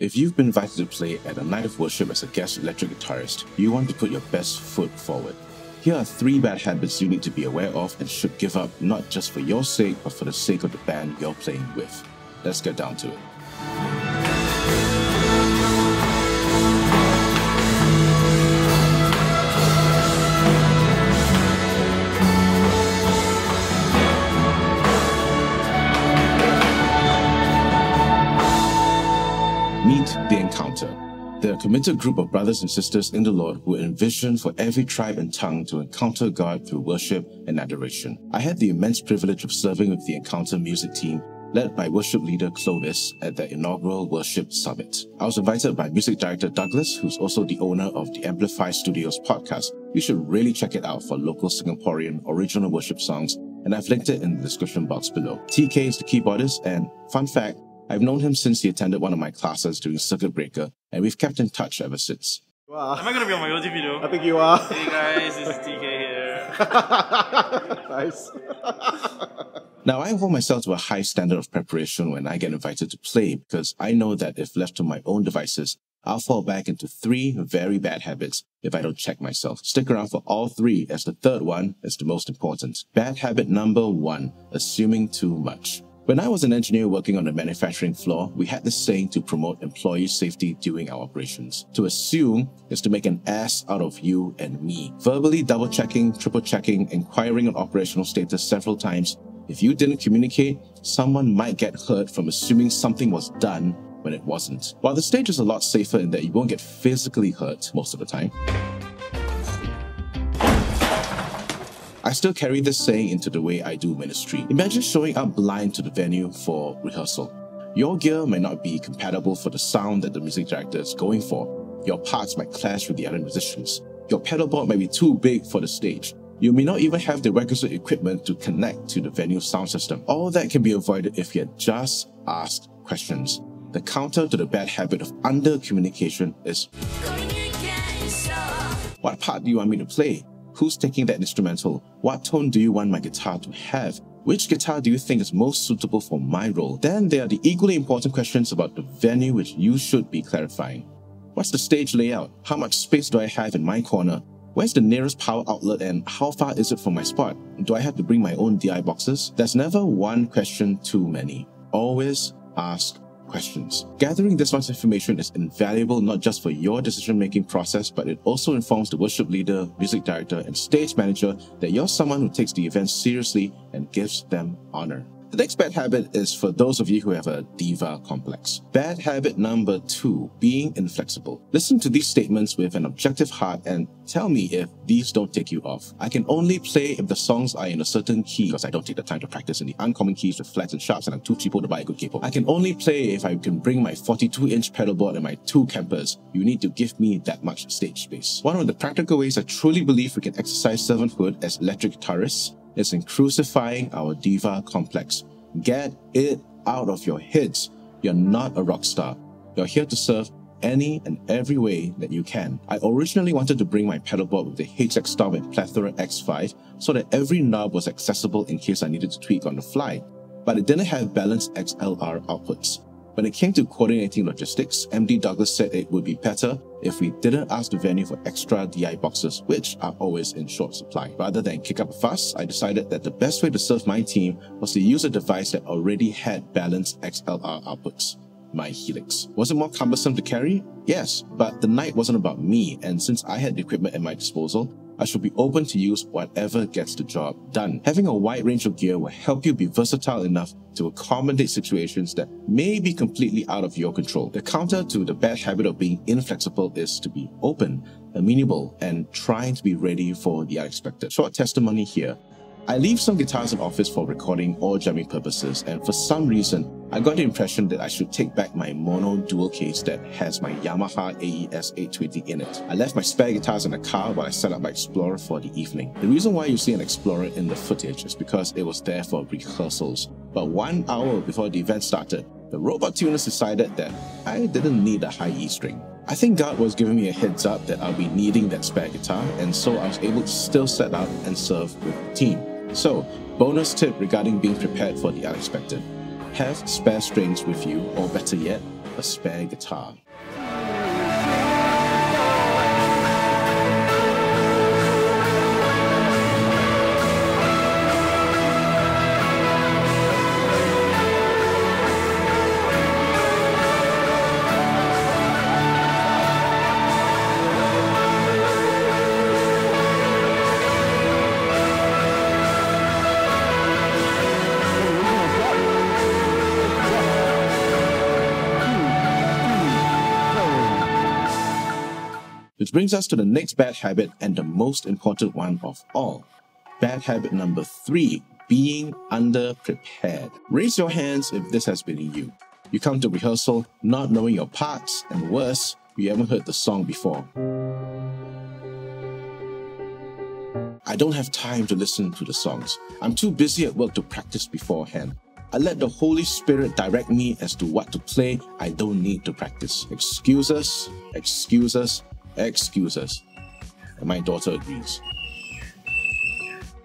If you've been invited to play at a night of worship as a guest electric guitarist, you want to put your best foot forward. Here are three bad habits you need to be aware of and should give up not just for your sake, but for the sake of the band you're playing with. Let's get down to it. Committed group of brothers and sisters in the Lord who envision for every tribe and tongue to encounter God through worship and adoration. I had the immense privilege of serving with the Encounter music team led by worship leader Clovis at their inaugural worship summit. I was invited by music director Douglas, who's also the owner of the Amplify Studios podcast. You should really check it out for local Singaporean original worship songs, and I've linked it in the description box below. TK is the keyboardist, and fun fact, I've known him since he attended one of my classes during Circuit Breaker, and we've kept in touch ever since. Wow. Am I gonna be on my OG video? I think you are. Hey guys, it's TK here. nice. Now, I hold myself to a high standard of preparation when I get invited to play because I know that if left to my own devices, I'll fall back into three very bad habits if I don't check myself. Stick around for all three as the third one is the most important. Bad habit number one, assuming too much. When I was an engineer working on the manufacturing floor, we had this saying to promote employee safety during our operations. To assume is to make an ass out of you and me. Verbally double checking, triple checking, inquiring on operational status several times. If you didn't communicate, someone might get hurt from assuming something was done when it wasn't. While the stage is a lot safer in that you won't get physically hurt most of the time, I still carry this saying into the way I do ministry. Imagine showing up blind to the venue for rehearsal. Your gear may not be compatible for the sound that the music director is going for. Your parts might clash with the other musicians. Your pedal board might be too big for the stage. You may not even have the requisite equipment to connect to the venue sound system. All that can be avoided if you just asked questions. The counter to the bad habit of under communication is What part do you want me to play? Who's taking that instrumental? What tone do you want my guitar to have? Which guitar do you think is most suitable for my role? Then there are the equally important questions about the venue which you should be clarifying. What's the stage layout? How much space do I have in my corner? Where's the nearest power outlet and how far is it from my spot? Do I have to bring my own DI boxes? There's never one question too many. Always ask questions. Gathering this much information is invaluable not just for your decision making process, but it also informs the worship leader, music director, and stage manager that you're someone who takes the event seriously and gives them honor. The next bad habit is for those of you who have a diva complex. Bad habit number two, being inflexible. Listen to these statements with an objective heart and tell me if these don't take you off. I can only play if the songs are in a certain key because I don't take the time to practice in the uncommon keys with flats and sharps and I'm too cheap to buy a good capo. I can only play if I can bring my 42 inch pedal board and my two Kempers. You need to give me that much stage space. One of the practical ways I truly believe we can exercise servanthood as electric guitarists is in crucifying our diva complex. Get it out of your heads. You're not a rock star. You're here to serve any and every way that you can. I originally wanted to bring my pedalboard with the HX Stomp and Plethora X5 so that every knob was accessible in case I needed to tweak on the fly, but it didn't have balanced XLR outputs. When it came to coordinating logistics, MD Douglas said it would be better if we didn't ask the venue for extra DI boxes, which are always in short supply. Rather than kick up a fuss, I decided that the best way to serve my team was to use a device that already had balanced XLR outputs my Helix. Was it more cumbersome to carry? Yes, but the night wasn't about me, and since I had the equipment at my disposal, I should be open to use whatever gets the job done. Having a wide range of gear will help you be versatile enough to accommodate situations that may be completely out of your control. The counter to the bad habit of being inflexible is to be open, amenable, and trying to be ready for the unexpected. Short testimony here. I leave some guitars in office for recording or jamming purposes, and for some reason, I got the impression that I should take back my mono dual case that has my Yamaha AES 820 in it. I left my spare guitars in the car while I set up my Explorer for the evening. The reason why you see an Explorer in the footage is because it was there for rehearsals. But one hour before the event started, the robot tuners decided that I didn't need a high E string. I think God was giving me a heads up that I'll be needing that spare guitar, and so I was able to still set up and serve with the team. So, bonus tip regarding being prepared for the unexpected. Have spare strings with you, or better yet, a spare guitar. Which brings us to the next bad habit and the most important one of all. Bad habit number three being underprepared. Raise your hands if this has been you. You come to rehearsal not knowing your parts, and worse, you haven't heard the song before. I don't have time to listen to the songs. I'm too busy at work to practice beforehand. I let the Holy Spirit direct me as to what to play. I don't need to practice. Excuses, excuses, excuses. And my daughter agrees.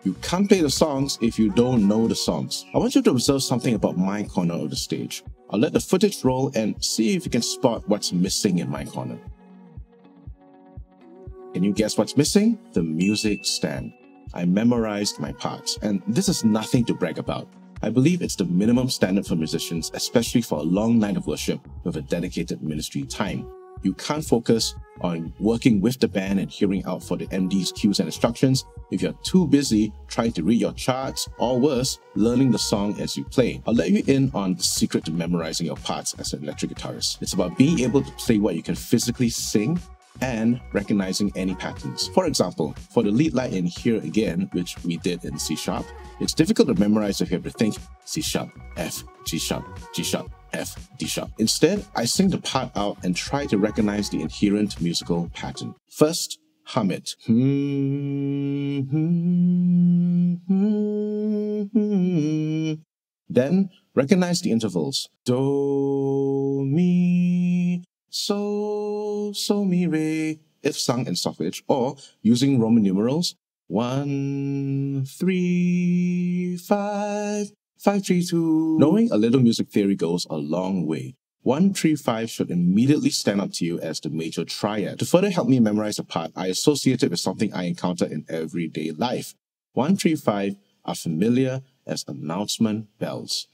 You can't play the songs if you don't know the songs. I want you to observe something about my corner of the stage. I'll let the footage roll and see if you can spot what's missing in my corner. Can you guess what's missing? The music stand. I memorized my parts, and this is nothing to brag about. I believe it's the minimum standard for musicians, especially for a long night of worship with a dedicated ministry time you can't focus on working with the band and hearing out for the MD's cues and instructions if you're too busy trying to read your charts or worse, learning the song as you play. I'll let you in on the secret to memorizing your parts as an electric guitarist. It's about being able to play what you can physically sing and recognizing any patterns. For example, for the lead line in Here Again, which we did in C Sharp, it's difficult to memorize if you have to think C Sharp, F, G Sharp, G Sharp, F, D sharp. Instead, I sing the part out and try to recognize the inherent musical pattern. First, hum it. Hmm, hmm, hmm. Then, recognize the intervals. Do, mi, so, so, mi, re, if sung in solfege, or using Roman numerals, one, three, five, 532. Knowing a little music theory goes a long way. 135 should immediately stand up to you as the major triad. To further help me memorize a part, I associate it with something I encounter in everyday life. 135 are familiar as announcement bells.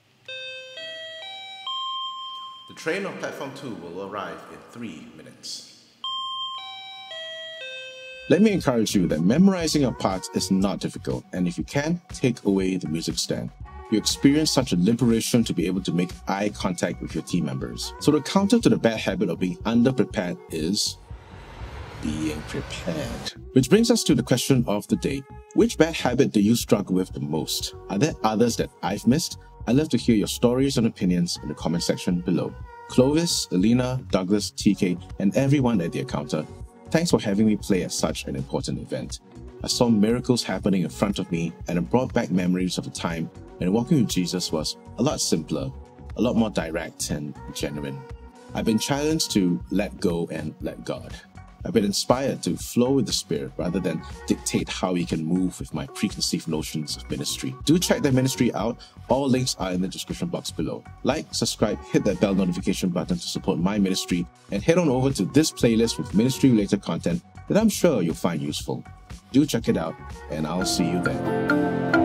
The train on platform 2 will arrive in 3 minutes. Let me encourage you that memorizing a part is not difficult, and if you can, take away the music stand you experience such a liberation to be able to make eye contact with your team members. So the counter to the bad habit of being underprepared is being prepared. Which brings us to the question of the day. Which bad habit do you struggle with the most? Are there others that I've missed? I'd love to hear your stories and opinions in the comment section below. Clovis, Alina, Douglas, TK, and everyone at the encounter, thanks for having me play at such an important event. I saw miracles happening in front of me and it brought back memories of a time when walking with Jesus was a lot simpler, a lot more direct and genuine. I've been challenged to let go and let God. I've been inspired to flow with the Spirit rather than dictate how He can move with my preconceived notions of ministry. Do check their ministry out. All links are in the description box below. Like, subscribe, hit that bell notification button to support my ministry, and head on over to this playlist with ministry related content that I'm sure you'll find useful. Do check it out, and I'll see you there.